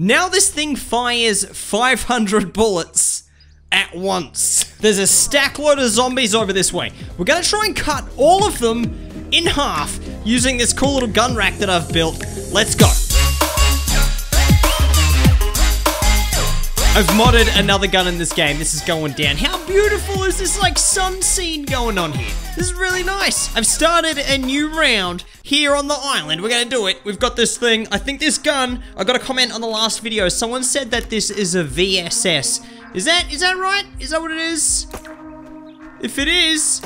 Now this thing fires 500 bullets at once. There's a stack load of zombies over this way. We're gonna try and cut all of them in half using this cool little gun rack that I've built. Let's go. I've modded another gun in this game. This is going down. How beautiful is this like sun scene going on here? This is really nice. I've started a new round here on the island. We're gonna do it. We've got this thing. I think this gun, I got a comment on the last video. Someone said that this is a VSS. Is that, is that right? Is that what it is? If it is,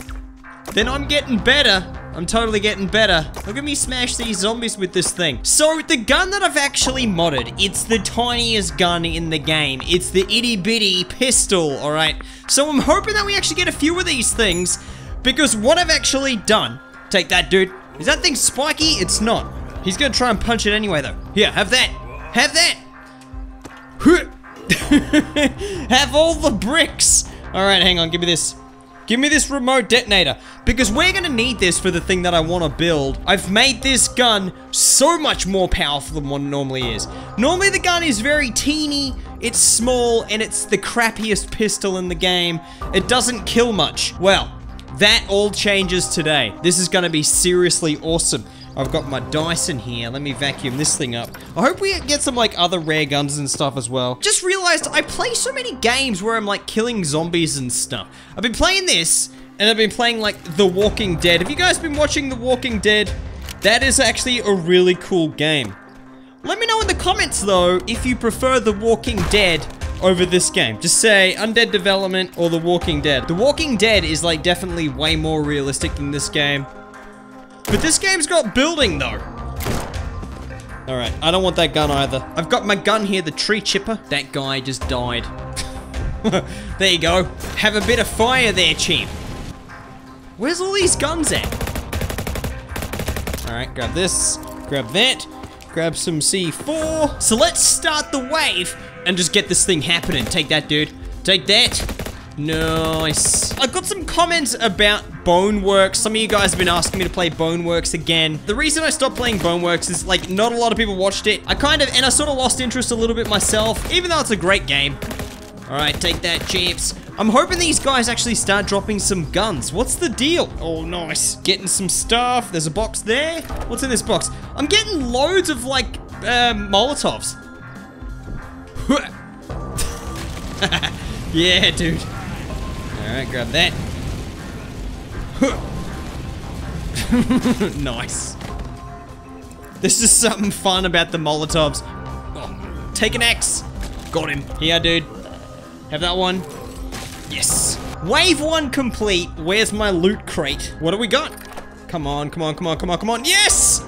then I'm getting better. I'm totally getting better. Look at me smash these zombies with this thing. So, the gun that I've actually modded, it's the tiniest gun in the game. It's the itty bitty pistol, alright? So I'm hoping that we actually get a few of these things, because what I've actually done, take that dude. Is that thing spiky? It's not. He's gonna try and punch it anyway though. Here, have that. Have that. have all the bricks. Alright, hang on, give me this. Give me this remote detonator, because we're gonna need this for the thing that I want to build. I've made this gun so much more powerful than what it normally is. Normally the gun is very teeny, it's small, and it's the crappiest pistol in the game. It doesn't kill much. Well, that all changes today. This is gonna be seriously awesome. I've got my Dyson here. Let me vacuum this thing up. I hope we get some like other rare guns and stuff as well. Just realized I play so many games where I'm like killing zombies and stuff. I've been playing this and I've been playing like The Walking Dead. Have you guys been watching The Walking Dead? That is actually a really cool game. Let me know in the comments though if you prefer The Walking Dead over this game. Just say Undead Development or The Walking Dead. The Walking Dead is like definitely way more realistic than this game. But this game's got building, though. Alright, I don't want that gun either. I've got my gun here, the tree chipper. That guy just died. there you go. Have a bit of fire there, chief. Where's all these guns at? Alright, grab this. Grab that. Grab some C4. So let's start the wave and just get this thing happening. Take that, dude. Take that. Nice. I got some comments about Boneworks. Some of you guys have been asking me to play Boneworks again. The reason I stopped playing Boneworks is like not a lot of people watched it. I kind of, and I sort of lost interest a little bit myself, even though it's a great game. All right, take that, champs. I'm hoping these guys actually start dropping some guns. What's the deal? Oh, nice. Getting some stuff. There's a box there. What's in this box? I'm getting loads of like uh, Molotovs. yeah, dude. Alright, grab that. nice. This is something fun about the Molotovs. Oh, take an X. Got him. Here, dude. Have that one. Yes. Wave one complete. Where's my loot crate? What do we got? Come on, come on, come on, come on, come on. Yes!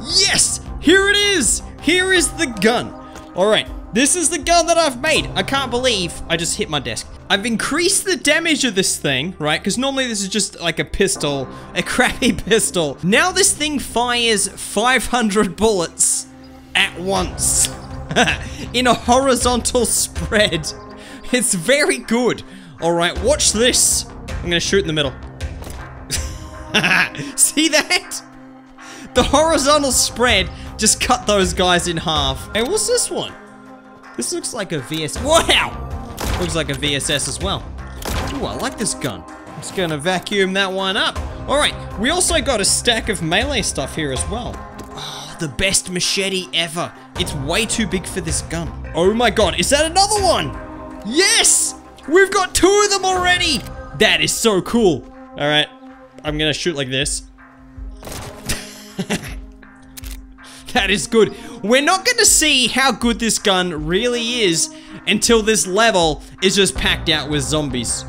Yes! Here it is! Here is the gun. All right, this is the gun that I've made. I can't believe I just hit my desk. I've increased the damage of this thing, right? Because normally this is just like a pistol, a crappy pistol. Now this thing fires 500 bullets at once in a horizontal spread. It's very good. All right, watch this. I'm gonna shoot in the middle. See that? The horizontal spread just cut those guys in half. Hey, what's this one? This looks like a VS. Wow! Looks like a VSS as well. Ooh, I like this gun. I'm just gonna vacuum that one up. All right, we also got a stack of melee stuff here as well. Oh, the best machete ever. It's way too big for this gun. Oh my god, is that another one? Yes! We've got two of them already! That is so cool. All right, I'm gonna shoot like this. that is good. We're not to see how good this gun really is until this level is just packed out with zombies.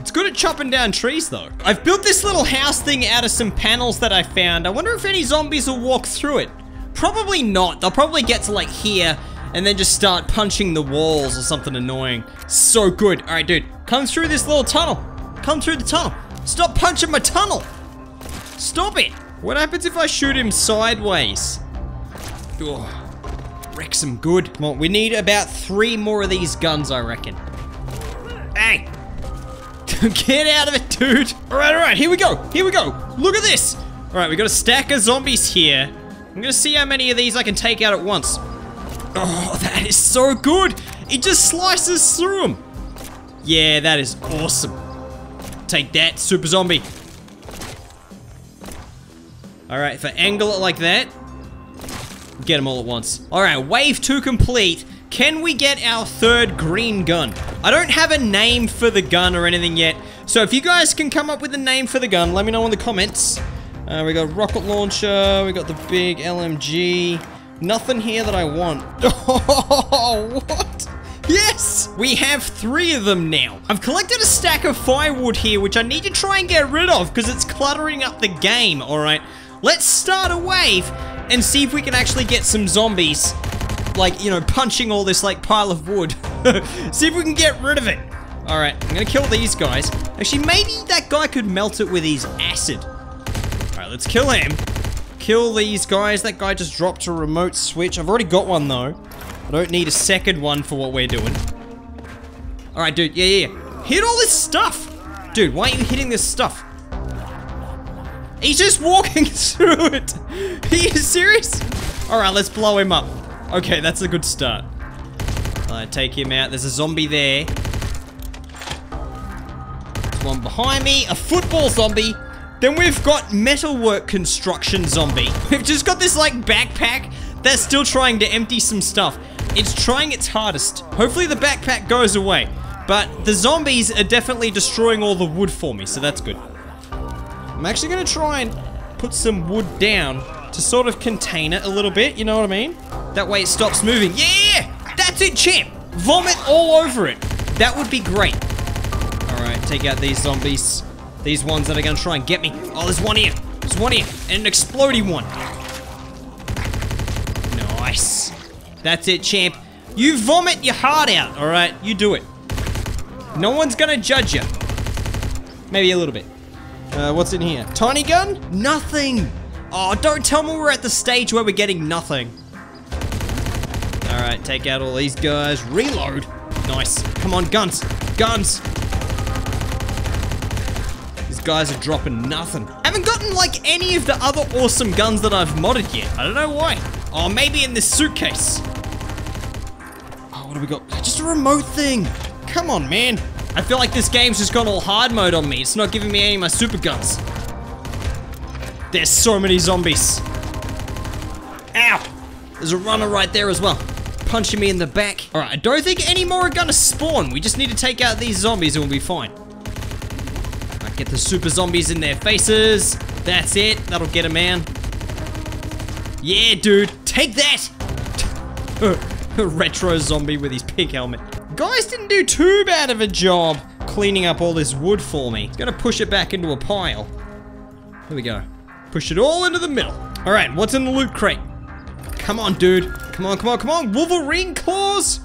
It's good at chopping down trees though. I've built this little house thing out of some panels that I found. I wonder if any zombies will walk through it. Probably not. They'll probably get to like here and then just start punching the walls or something annoying. So good. All right, dude, come through this little tunnel. Come through the tunnel. Stop punching my tunnel. Stop it. What happens if I shoot him sideways? Oh, wrecks him good. Come on, we need about three more of these guns, I reckon. Hey! Get out of it, dude! Alright, alright, here we go, here we go! Look at this! Alright, we got a stack of zombies here. I'm gonna see how many of these I can take out at once. Oh, that is so good. It just slices through them. Yeah, that is awesome. Take that, super zombie. Alright, if I angle it like that, get them all at once. Alright, wave two complete. Can we get our third green gun? I don't have a name for the gun or anything yet, so if you guys can come up with a name for the gun, let me know in the comments. Uh, we got rocket launcher, we got the big LMG. Nothing here that I want. Oh, what? Yes! We have three of them now. I've collected a stack of firewood here, which I need to try and get rid of because it's cluttering up the game, alright? Let's start a wave and see if we can actually get some zombies, like, you know, punching all this, like, pile of wood. see if we can get rid of it. Alright, I'm gonna kill these guys. Actually, maybe that guy could melt it with his acid. Alright, let's kill him. Kill these guys. That guy just dropped a remote switch. I've already got one, though. I don't need a second one for what we're doing. Alright, dude. Yeah, yeah, yeah. Hit all this stuff! Dude, why are you hitting this stuff? He's just walking through it! Are you serious? Alright, let's blow him up. Okay, that's a good start. I take him out. There's a zombie there. There's one behind me. A football zombie. Then we've got metalwork construction zombie. We've just got this like backpack that's still trying to empty some stuff. It's trying its hardest. Hopefully the backpack goes away. But the zombies are definitely destroying all the wood for me, so that's good. I'm actually gonna try and put some wood down to sort of contain it a little bit, you know what I mean? That way it stops moving. Yeah! That's it, champ! Vomit all over it. That would be great. Alright, take out these zombies. These ones that are gonna try and get me. Oh, there's one here. There's one here. And an exploding one. Nice. That's it, champ. You vomit your heart out, alright? You do it. No one's gonna judge you. Maybe a little bit. Uh, what's in here? Tiny gun? Nothing. Oh, don't tell me we're at the stage where we're getting nothing. Alright, take out all these guys. Reload. Nice. Come on, guns. Guns. These guys are dropping nothing. I haven't gotten, like, any of the other awesome guns that I've modded yet. I don't know why. Oh, maybe in this suitcase. Oh, what do we got? Just a remote thing. Come on, man. I feel like this game's just gone all hard mode on me. It's not giving me any of my super guns. There's so many zombies. Ow! There's a runner right there as well. Punching me in the back. Alright, I don't think any more are gonna spawn. We just need to take out these zombies and we'll be fine. Right, get the super zombies in their faces. That's it. That'll get a man. Yeah, dude. Take that! Retro zombie with his pink helmet. Guys didn't do too bad of a job cleaning up all this wood for me. He's gonna push it back into a pile. Here we go. Push it all into the middle. All right, what's in the loot crate? Come on, dude. Come on, come on, come on. Wolverine claws?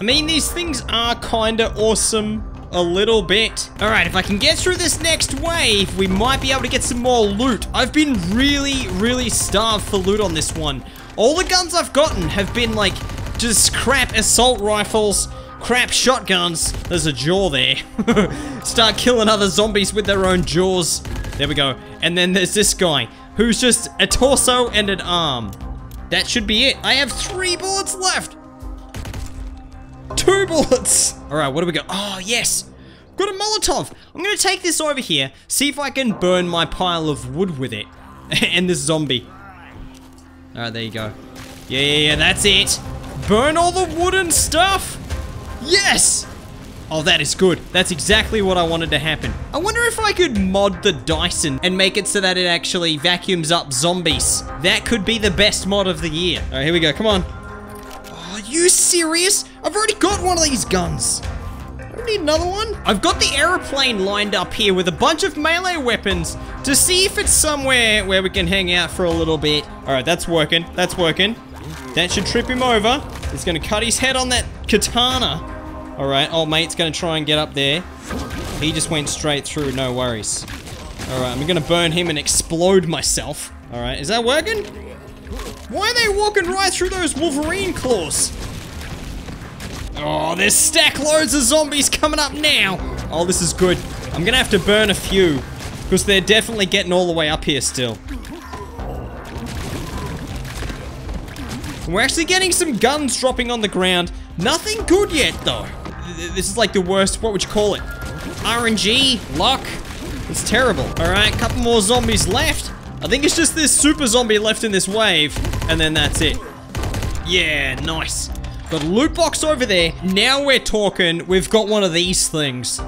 I mean, these things are kinda awesome a little bit. All right, if I can get through this next wave, we might be able to get some more loot. I've been really, really starved for loot on this one. All the guns I've gotten have been like just crap assault rifles, crap shotguns. There's a jaw there. Start killing other zombies with their own jaws. There we go. And then there's this guy who's just a torso and an arm. That should be it. I have three bullets left. Two bullets. All right, what do we got? Oh, yes. Got a Molotov. I'm going to take this over here, see if I can burn my pile of wood with it. and this zombie. Alright, there you go. Yeah, yeah, yeah, that's it. Burn all the wooden stuff. Yes! Oh, that is good. That's exactly what I wanted to happen. I wonder if I could mod the Dyson and make it so that it actually vacuums up zombies. That could be the best mod of the year. All right, here we go. Come on. Oh, are you serious? I've already got one of these guns. I don't need another one. I've got the aeroplane lined up here with a bunch of melee weapons to see if it's somewhere where we can hang out for a little bit. All right, that's working. That's working. That should trip him over. He's gonna cut his head on that katana. All right, old mate's gonna try and get up there. He just went straight through, no worries. All right, I'm gonna burn him and explode myself. All right, is that working? Why are they walking right through those Wolverine claws? Oh, there's stack loads of zombies coming up now. Oh, this is good. I'm gonna have to burn a few because they're definitely getting all the way up here still. We're actually getting some guns dropping on the ground. Nothing good yet, though. This is like the worst, what would you call it? RNG? Luck? It's terrible. Alright, couple more zombies left. I think it's just this super zombie left in this wave, and then that's it. Yeah, nice. Got a loot box over there. Now we're talking. We've got one of these things.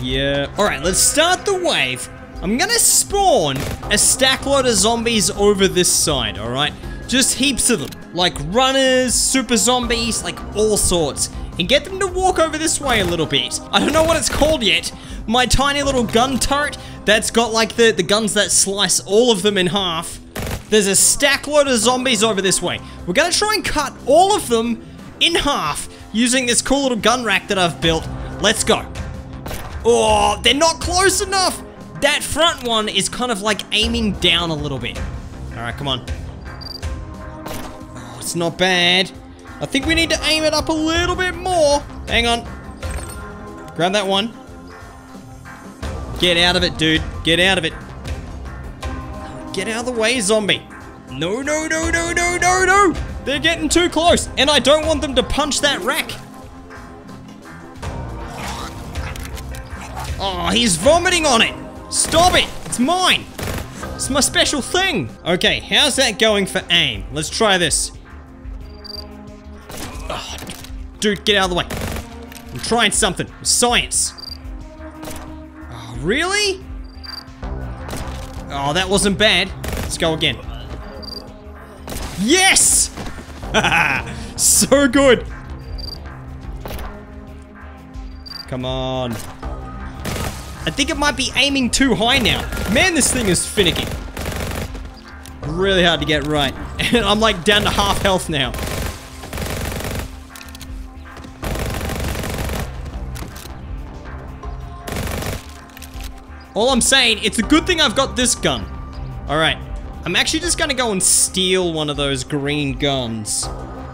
Yeah. Alright, let's start the wave. I'm gonna spawn a stack load of zombies over this side, alright? Just heaps of them. Like runners, super zombies, like all sorts. And get them to walk over this way a little bit. I don't know what it's called yet. My tiny little gun turret that's got like the, the guns that slice all of them in half. There's a stack load of zombies over this way. We're gonna try and cut all of them in half using this cool little gun rack that I've built. Let's go. Oh, they're not close enough. That front one is kind of like aiming down a little bit. All right, come on. It's not bad. I think we need to aim it up a little bit more. Hang on. Grab that one. Get out of it, dude. Get out of it. Get out of the way, zombie. No, no, no, no, no, no, no. They're getting too close, and I don't want them to punch that rack. Oh, he's vomiting on it. Stop it. It's mine. It's my special thing. Okay, how's that going for aim? Let's try this. Oh, dude, get out of the way. I'm trying something. Science. Oh, really? Oh, that wasn't bad. Let's go again. Yes! so good. Come on. I think it might be aiming too high now. Man, this thing is finicky. Really hard to get right. And I'm like down to half health now. All I'm saying, it's a good thing I've got this gun. Alright. I'm actually just gonna go and steal one of those green guns.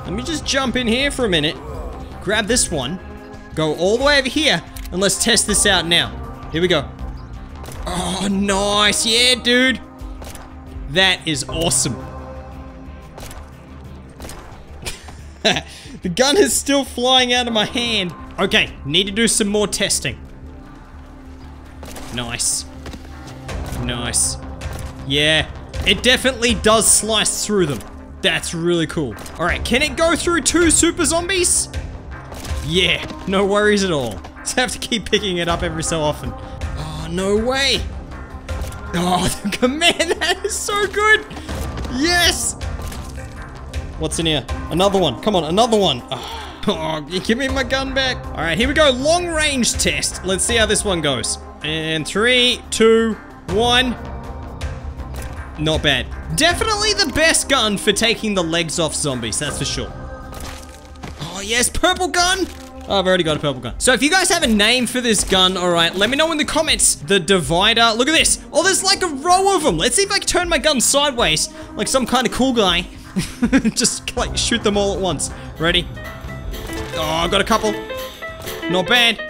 Let me just jump in here for a minute. Grab this one. Go all the way over here. And let's test this out now. Here we go. Oh, nice. Yeah, dude. That is awesome. the gun is still flying out of my hand. Okay, need to do some more testing. Nice. Nice. Yeah, it definitely does slice through them. That's really cool. All right, can it go through two super zombies? Yeah, no worries at all. Just have to keep picking it up every so often. Oh, no way. Oh, the command, that is so good. Yes. What's in here? Another one. Come on, another one. Oh, give me my gun back. All right, here we go. Long range test. Let's see how this one goes. And three, two, one. Not bad. Definitely the best gun for taking the legs off zombies, that's for sure. Oh yes, purple gun! Oh, I've already got a purple gun. So if you guys have a name for this gun, all right, let me know in the comments. The divider, look at this. Oh, there's like a row of them. Let's see if I can turn my gun sideways, like some kind of cool guy. Just like shoot them all at once. Ready? Oh, I got a couple. Not bad.